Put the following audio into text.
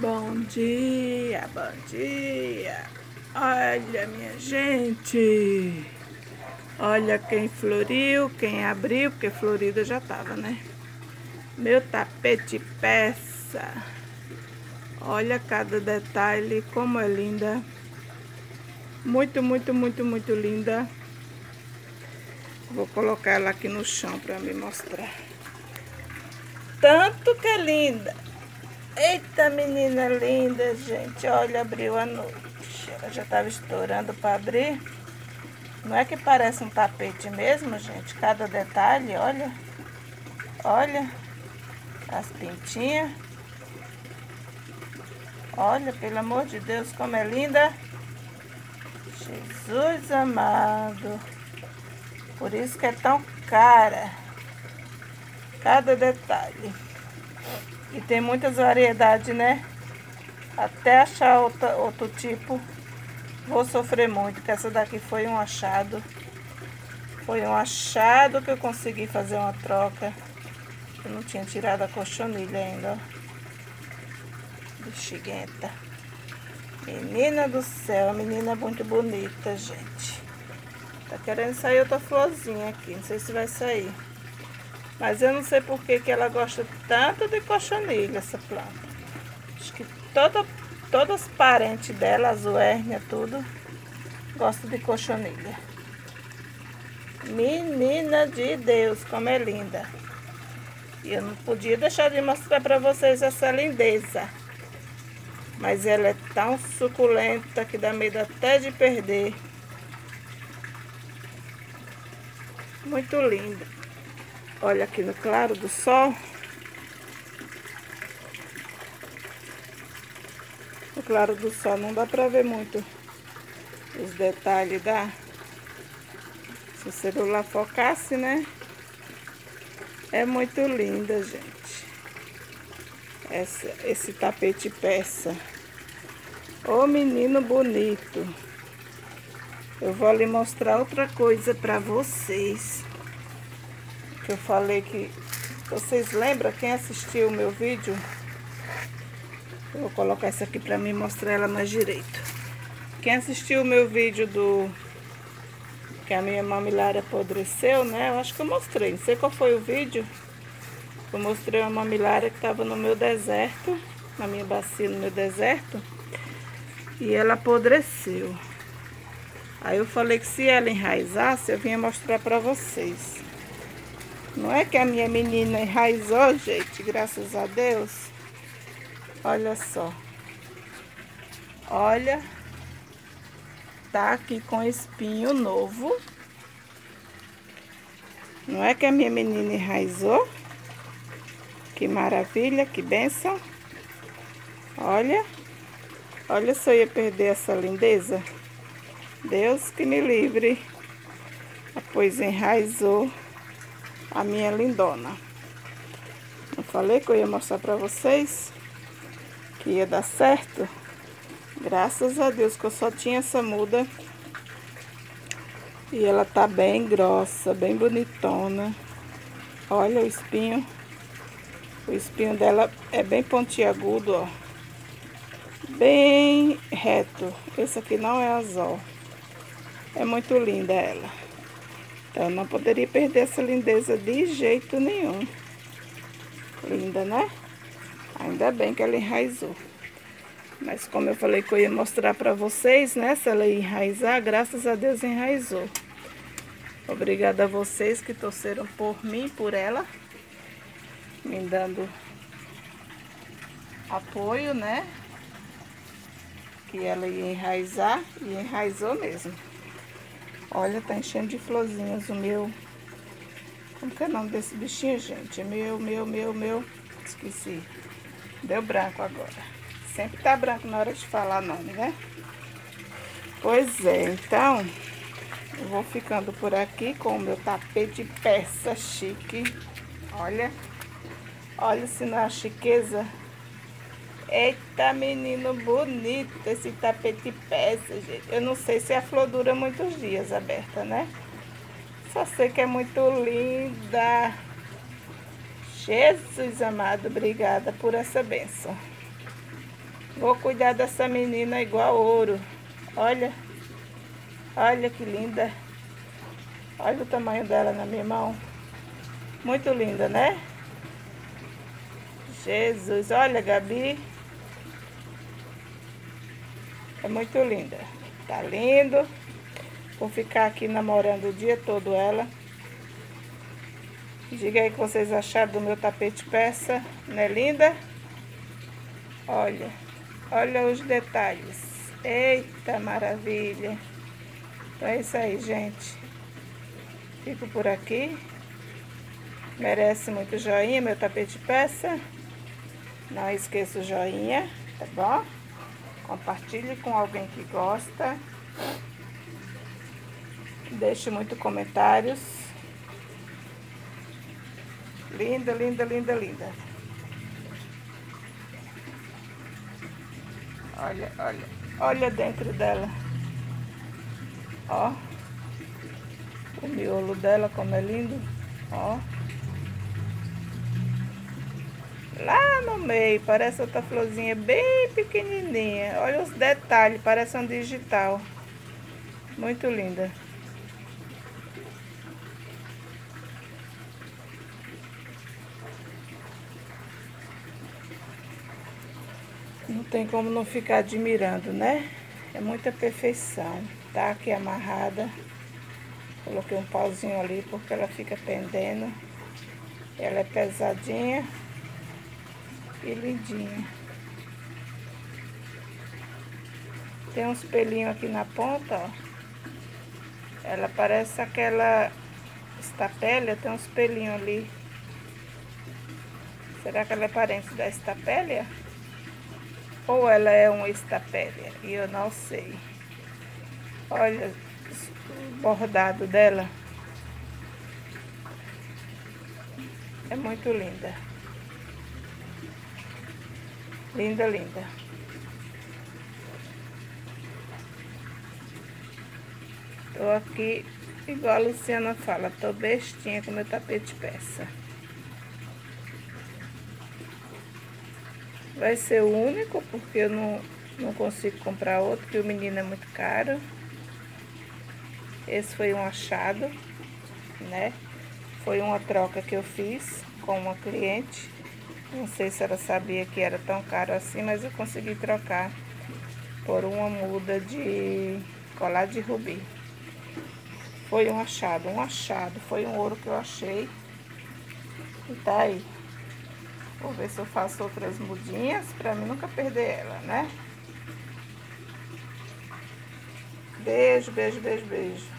Bom dia, bom dia. Olha, minha gente. Olha quem floriu, quem abriu, porque florida já tava, né? Meu tapete peça. Olha cada detalhe, como é linda. Muito, muito, muito, muito linda. Vou colocar ela aqui no chão para me mostrar. Tanto que é linda. Eita, menina linda, gente. Olha, abriu a noite. Ela já estava estourando para abrir. Não é que parece um tapete mesmo, gente? Cada detalhe, olha. Olha. As pintinhas. Olha, pelo amor de Deus, como é linda. Jesus amado. Por isso que é tão cara. Cada detalhe. E tem muitas variedades, né? Até achar outra, outro tipo, vou sofrer muito. Que essa daqui foi um achado. Foi um achado que eu consegui fazer uma troca. Eu não tinha tirado a cochonilha ainda, ó. Bexiguenta. Menina do céu, menina muito bonita, gente. Tá querendo sair outra florzinha aqui, não sei se vai sair. Mas eu não sei por que, que ela gosta tanto de cochonilha, essa planta. Acho que toda, todas as parentes dela, as hérnia, tudo, gostam de cochonilha. Menina de Deus, como é linda. E eu não podia deixar de mostrar para vocês essa lindeza. Mas ela é tão suculenta que dá medo até de perder. Muito linda. Olha aqui no claro do sol. No claro do sol não dá pra ver muito os detalhes da... Se o celular focasse, né? É muito linda, gente. Essa, esse tapete peça. Ô menino bonito. Eu vou lhe mostrar outra coisa para vocês. Eu falei que... Vocês lembram? Quem assistiu o meu vídeo? Eu vou colocar essa aqui para mim mostrar ela mais direito. Quem assistiu o meu vídeo do... Que a minha mamilária apodreceu, né? Eu acho que eu mostrei. Não sei qual foi o vídeo. Eu mostrei uma mamilária que estava no meu deserto. Na minha bacia, no meu deserto. E ela apodreceu. Aí eu falei que se ela enraizasse, eu vinha mostrar para vocês. Não é que a minha menina enraizou, gente, graças a Deus. Olha só. Olha. Tá aqui com espinho novo. Não é que a minha menina enraizou? Que maravilha, que benção. Olha. Olha se eu ia perder essa lindeza. Deus que me livre. Pois enraizou a minha lindona. Eu falei que eu ia mostrar para vocês que ia dar certo. Graças a Deus que eu só tinha essa muda. E ela tá bem grossa, bem bonitona. Olha o espinho. O espinho dela é bem pontiagudo, ó bem reto. Esse aqui não é azul. É muito linda ela. Então, não poderia perder essa lindeza de jeito nenhum. Linda, né? Ainda bem que ela enraizou. Mas como eu falei que eu ia mostrar pra vocês, né? Se ela ia enraizar, graças a Deus enraizou. Obrigada a vocês que torceram por mim, por ela. Me dando apoio, né? que ela ia enraizar e enraizou mesmo. Olha, tá enchendo de florzinhas o meu... Como que é o nome desse bichinho, gente? Meu, meu, meu, meu... Esqueci. Deu branco agora. Sempre tá branco na hora de falar nome, né? Pois é, então... Eu vou ficando por aqui com o meu tapete peça chique. Olha. Olha se não é a chiqueza Eita, menino bonito esse tapete peça, gente. Eu não sei se a flor dura muitos dias aberta, né? Só sei que é muito linda. Jesus amado, obrigada por essa benção. Vou cuidar dessa menina igual ouro. Olha. Olha que linda. Olha o tamanho dela na minha mão. Muito linda, né? Jesus, olha, Gabi. É muito linda. Tá lindo. Vou ficar aqui namorando o dia todo ela. Diga aí o que vocês acharam do meu tapete peça. Não é linda? Olha. Olha os detalhes. Eita, maravilha. Então é isso aí, gente. Fico por aqui. Merece muito joinha, meu tapete peça. Não esqueça o joinha, tá bom? Compartilhe com alguém que gosta. Deixe muito comentários. Linda, linda, linda, linda. Olha, olha, olha dentro dela. Ó. O miolo dela como é lindo. Ó. Lá no meio, parece outra florzinha bem pequenininha. Olha os detalhes, parece um digital. Muito linda. Não tem como não ficar admirando, né? É muita perfeição. Tá aqui amarrada. Coloquei um pauzinho ali porque ela fica pendendo. Ela é pesadinha lindinha. Tem uns pelinhos aqui na ponta, ó. Ela parece aquela estapélia, tem uns pelinhos ali. Será que ela é parente da estapélia? Ou ela é uma estapélia? E eu não sei. Olha o bordado dela. É muito linda. Linda, linda. Tô aqui, igual a Luciana fala, tô bestinha com meu tapete peça. Vai ser o único, porque eu não, não consigo comprar outro, porque o menino é muito caro. Esse foi um achado, né? Foi uma troca que eu fiz com uma cliente. Não sei se ela sabia que era tão caro assim, mas eu consegui trocar por uma muda de colar de rubi. Foi um achado, um achado. Foi um ouro que eu achei. E tá aí. Vou ver se eu faço outras mudinhas pra mim nunca perder ela, né? Beijo, beijo, beijo, beijo.